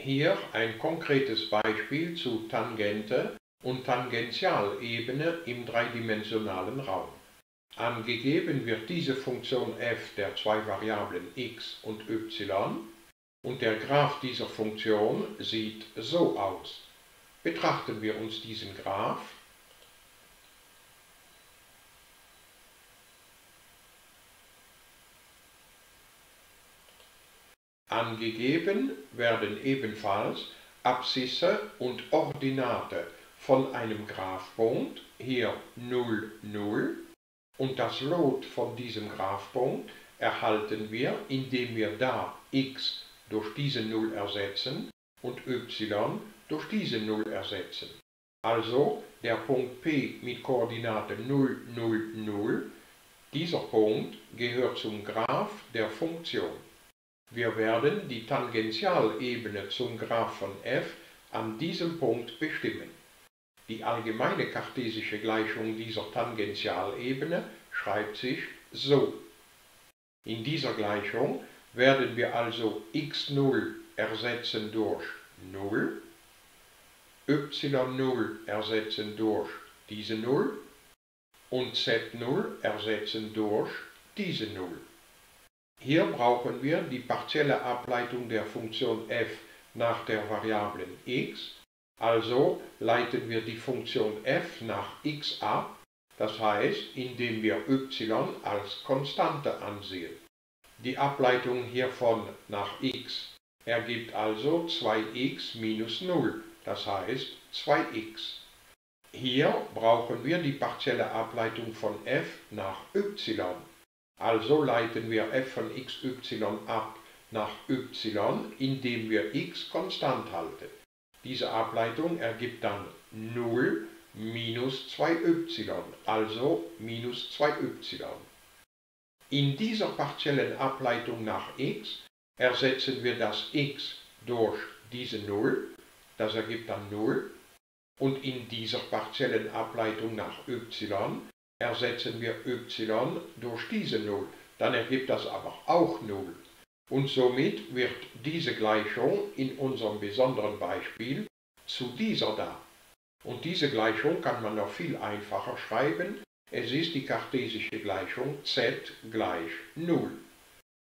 Hier ein konkretes Beispiel zu Tangente und Tangentialebene im dreidimensionalen Raum. Angegeben wird diese Funktion f der zwei Variablen x und y und der Graph dieser Funktion sieht so aus. Betrachten wir uns diesen Graph. Angegeben werden ebenfalls Abszisse und Ordinate von einem Graphpunkt, hier 0, 0, und das Lot von diesem Graphpunkt erhalten wir, indem wir da x durch diese 0 ersetzen und y durch diese 0 ersetzen. Also der Punkt P mit Koordinate 0, 0, 0, dieser Punkt gehört zum Graph der Funktion. Wir werden die Tangentialebene zum Graph von f an diesem Punkt bestimmen. Die allgemeine kartesische Gleichung dieser Tangentialebene schreibt sich so. In dieser Gleichung werden wir also x0 ersetzen durch 0, y0 ersetzen durch diese 0 und z0 ersetzen durch diese 0. Hier brauchen wir die partielle Ableitung der Funktion f nach der Variablen x, also leiten wir die Funktion f nach x ab, das heißt, indem wir y als Konstante ansehen. Die Ableitung hiervon nach x ergibt also 2x minus 0, das heißt 2x. Hier brauchen wir die partielle Ableitung von f nach y, also leiten wir f von xy ab nach y, indem wir x konstant halten. Diese Ableitung ergibt dann 0 minus 2y, also minus 2y. In dieser partiellen Ableitung nach x ersetzen wir das x durch diese 0, das ergibt dann 0, und in dieser partiellen Ableitung nach y ersetzen wir y durch diese 0, dann ergibt das aber auch 0. Und somit wird diese Gleichung in unserem besonderen Beispiel zu dieser da. Und diese Gleichung kann man noch viel einfacher schreiben. Es ist die kartesische Gleichung z gleich 0.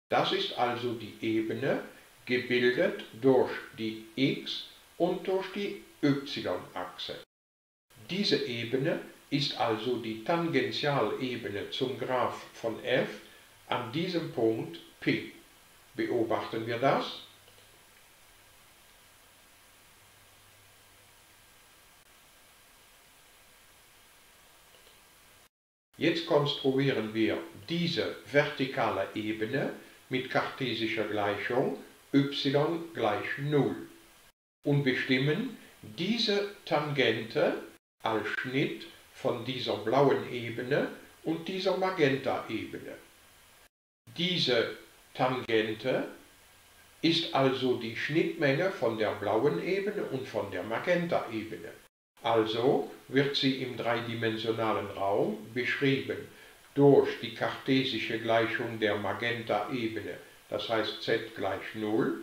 Das ist also die Ebene, gebildet durch die x und durch die y-Achse. Diese Ebene ist also die Tangentialebene zum Graph von f an diesem Punkt P. Beobachten wir das? Jetzt konstruieren wir diese vertikale Ebene mit kartesischer Gleichung y gleich 0 und bestimmen diese Tangente als Schnitt von dieser blauen Ebene und dieser Magenta-Ebene. Diese Tangente ist also die Schnittmenge von der blauen Ebene und von der Magenta-Ebene. Also wird sie im dreidimensionalen Raum beschrieben durch die kartesische Gleichung der Magenta-Ebene, das heißt z gleich 0,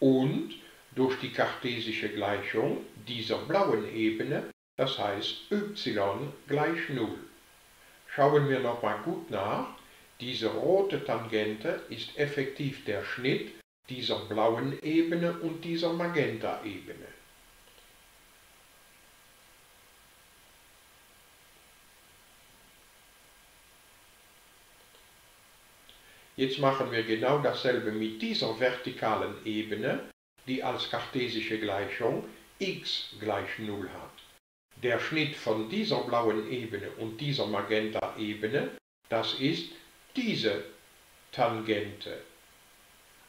und durch die kartesische Gleichung dieser blauen Ebene, das heißt y gleich 0. Schauen wir nochmal gut nach. Diese rote Tangente ist effektiv der Schnitt dieser blauen Ebene und dieser Magenta-Ebene. Jetzt machen wir genau dasselbe mit dieser vertikalen Ebene, die als kartesische Gleichung x gleich 0 hat. Der Schnitt von dieser blauen Ebene und dieser Magenta-Ebene, das ist diese Tangente.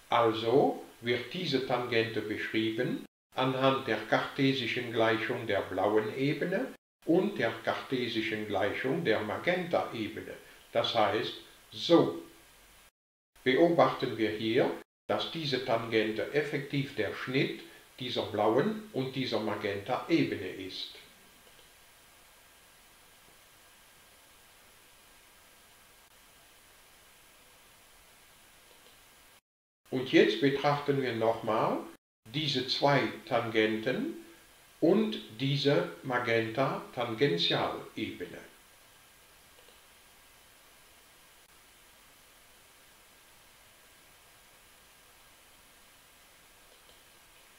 Also wird diese Tangente beschrieben anhand der kartesischen Gleichung der blauen Ebene und der kartesischen Gleichung der Magenta-Ebene. Das heißt, so beobachten wir hier, dass diese Tangente effektiv der Schnitt dieser blauen und dieser Magenta-Ebene ist. Und jetzt betrachten wir nochmal diese zwei Tangenten und diese Magenta-Tangentialebene.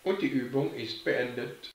Und die Übung ist beendet.